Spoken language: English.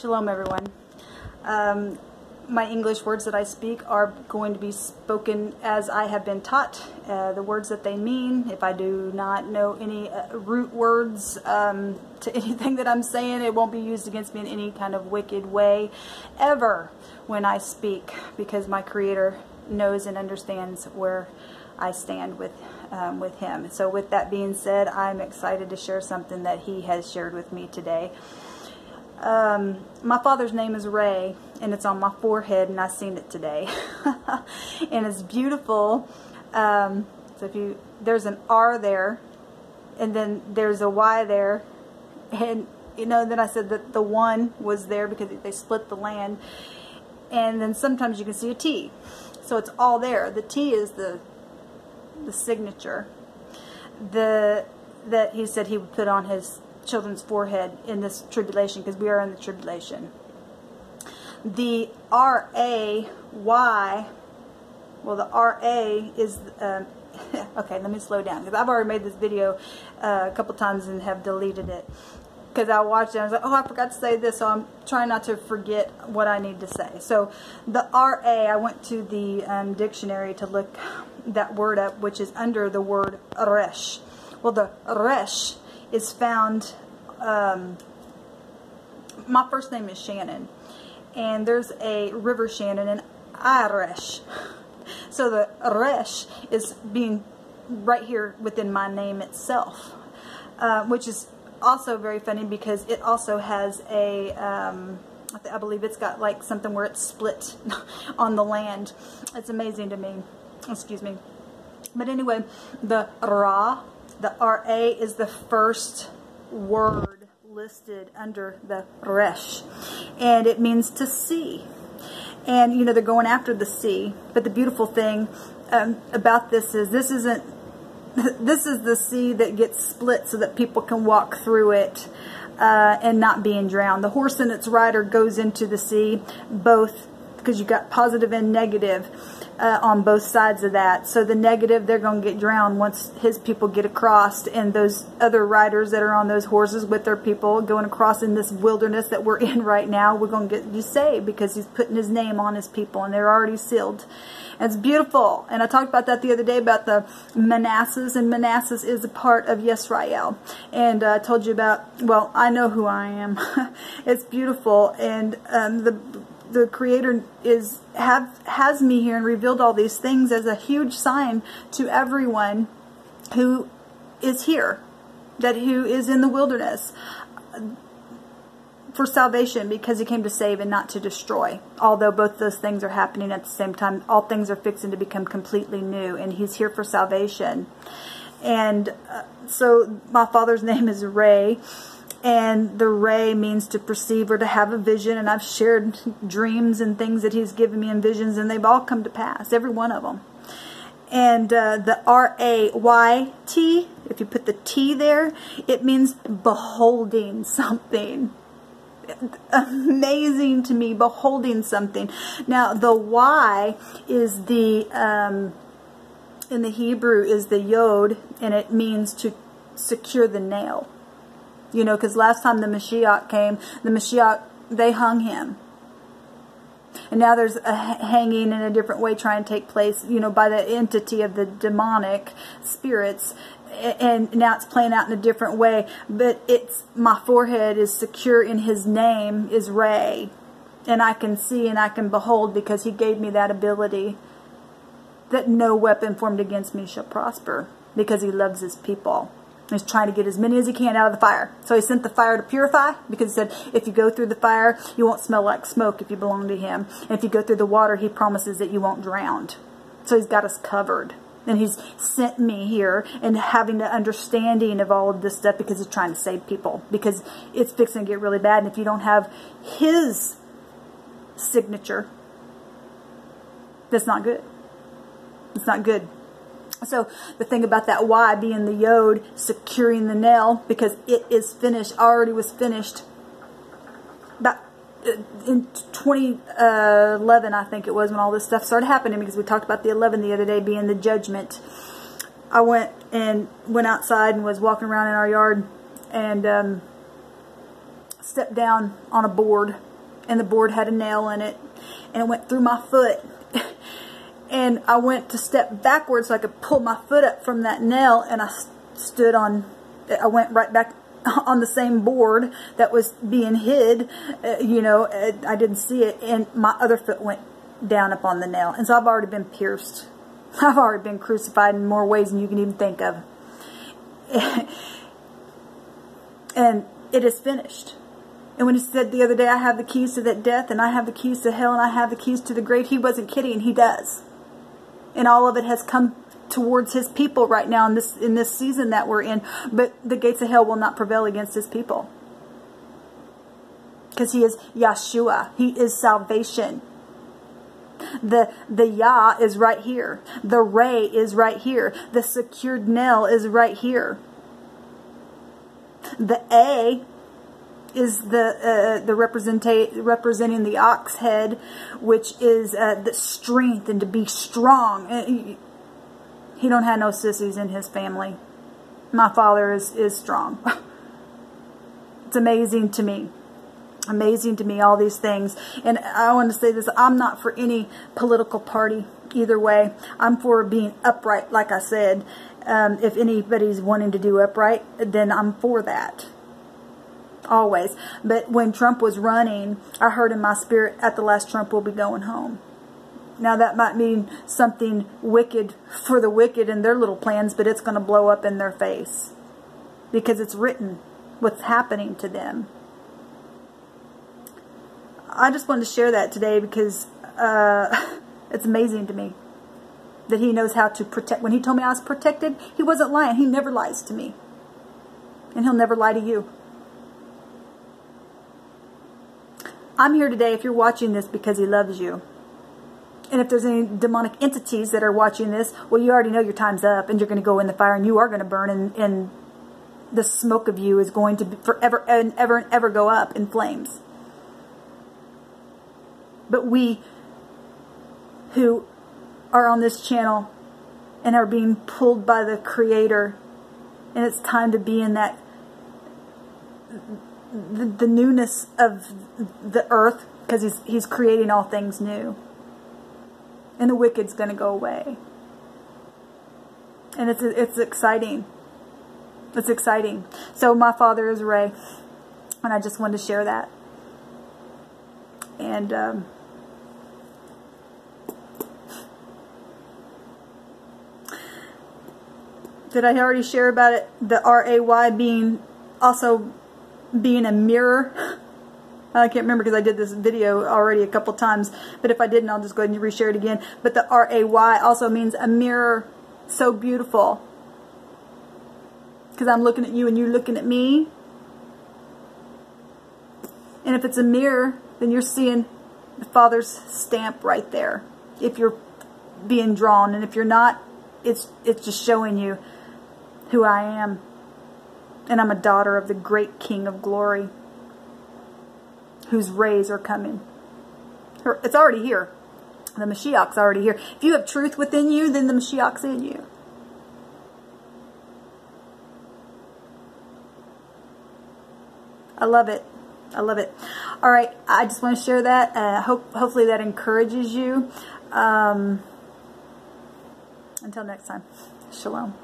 Shalom, everyone. Um, my English words that I speak are going to be spoken as I have been taught. Uh, the words that they mean, if I do not know any uh, root words um, to anything that I'm saying, it won't be used against me in any kind of wicked way ever when I speak because my Creator knows and understands where I stand with um, with Him. So with that being said, I'm excited to share something that He has shared with me today. Um, my father's name is Ray, and it's on my forehead, and I seen it today. and it's beautiful. Um, so if you, there's an R there, and then there's a Y there, and you know, then I said that the one was there because they split the land, and then sometimes you can see a T. So it's all there. The T is the the signature. The that he said he would put on his children's forehead in this tribulation because we are in the tribulation. The R-A-Y, well the R-A is, um, okay, let me slow down because I've already made this video uh, a couple times and have deleted it because I watched it I was like, oh, I forgot to say this, so I'm trying not to forget what I need to say. So the R-A, I went to the um, dictionary to look that word up, which is under the word resh. Well, the resh is found, um, my first name is Shannon, and there's a river Shannon in Irish. So the Resh is being right here within my name itself, uh, which is also very funny because it also has a, um, I believe it's got like something where it's split on the land. It's amazing to me. Excuse me. But anyway, the Ra the RA is the first word listed under the resh. And it means to see. And, you know, they're going after the sea. But the beautiful thing um, about this is this isn't, this is the sea that gets split so that people can walk through it. Uh, and not being drowned. The horse and its rider goes into the sea, both because you got positive and negative uh, on both sides of that. So the negative, they're going to get drowned once his people get across, and those other riders that are on those horses with their people going across in this wilderness that we're in right now, we're going to get you saved because he's putting his name on his people, and they're already sealed. And it's beautiful. And I talked about that the other day about the Manassas, and Manassas is a part of Yisrael. And uh, I told you about, well, I know who I am. it's beautiful, and um, the the creator is have has me here and revealed all these things as a huge sign to everyone who is here that who is in the wilderness for salvation because he came to save and not to destroy. Although both those things are happening at the same time all things are fixing to become completely new and he's here for salvation. And uh, so my father's name is ray and the ray means to perceive or to have a vision and I've shared dreams and things that he's given me in visions and they've all come to pass every one of them and uh, the R-A-Y-T if you put the T there it means beholding something. Amazing to me beholding something. Now the Y is the um, in the Hebrew is the yod and it means to secure the nail you know, because last time the Mashiach came, the Mashiach, they hung him. And now there's a hanging in a different way trying to take place, you know, by the entity of the demonic spirits. And now it's playing out in a different way. But it's, my forehead is secure in his name, is Ray. And I can see and I can behold because he gave me that ability that no weapon formed against me shall prosper because he loves his people. He's trying to get as many as he can out of the fire. So he sent the fire to purify because he said, if you go through the fire, you won't smell like smoke if you belong to him. And if you go through the water, he promises that you won't drown. So he's got us covered. And he's sent me here and having the understanding of all of this stuff because he's trying to save people. Because it's fixing to get really bad. And if you don't have his signature, that's not good. It's not good. So the thing about that Y being the yod, securing the nail, because it is finished, already was finished. About uh, in 2011, I think it was, when all this stuff started happening, because we talked about the 11 the other day being the judgment. I went and went outside and was walking around in our yard and um, stepped down on a board and the board had a nail in it, and it went through my foot. and I went to step backwards so I could pull my foot up from that nail, and I stood on, I went right back on the same board that was being hid, uh, you know, I didn't see it, and my other foot went down upon the nail. And so I've already been pierced. I've already been crucified in more ways than you can even think of. and it is finished. And when he said the other day, I have the keys to that death, and I have the keys to hell, and I have the keys to the grave, he wasn't kidding. He does. And all of it has come towards his people right now in this in this season that we're in. But the gates of hell will not prevail against his people. Because he is Yeshua. He is salvation. The the Yah is right here. The Ray is right here. The secured nail is right here. The A is the uh, the representate representing the ox head, which is uh, the strength and to be strong. Uh, he don't have no sissies in his family. My father is is strong. it's amazing to me amazing to me, all these things. And I want to say this, I'm not for any political party either way. I'm for being upright, like I said. Um, if anybody's wanting to do upright, then I'm for that. Always. But when Trump was running, I heard in my spirit, at the last Trump will be going home. Now that might mean something wicked for the wicked and their little plans, but it's going to blow up in their face. Because it's written what's happening to them. I just wanted to share that today because uh, it's amazing to me that he knows how to protect. When he told me I was protected, he wasn't lying. He never lies to me. And he'll never lie to you. I'm here today if you're watching this because he loves you. And if there's any demonic entities that are watching this, well, you already know your time's up and you're going to go in the fire and you are going to burn and, and the smoke of you is going to forever and ever and ever go up in flames. But we who are on this channel and are being pulled by the Creator, and it's time to be in that the, the newness of the earth because he's he's creating all things new. And the wicked's going to go away. And it's it's exciting. It's exciting. So my father is Ray, and I just wanted to share that. And um, did I already share about it? The R-A-Y being also being a mirror. I can't remember because I did this video already a couple times. But if I didn't, I'll just go ahead and reshare it again. But the R-A-Y also means a mirror so beautiful. Because I'm looking at you and you're looking at me. And if it's a mirror, then you're seeing the Father's stamp right there. If you're being drawn. And if you're not, it's, it's just showing you who I am. And I'm a daughter of the great King of glory, whose rays are coming. It's already here. The Mashiach's already here. If you have truth within you, then the Mashiach's in you. I love it. I love it. All right, I just want to share that. Uh, hope, hopefully that encourages you. Um, until next time, shalom.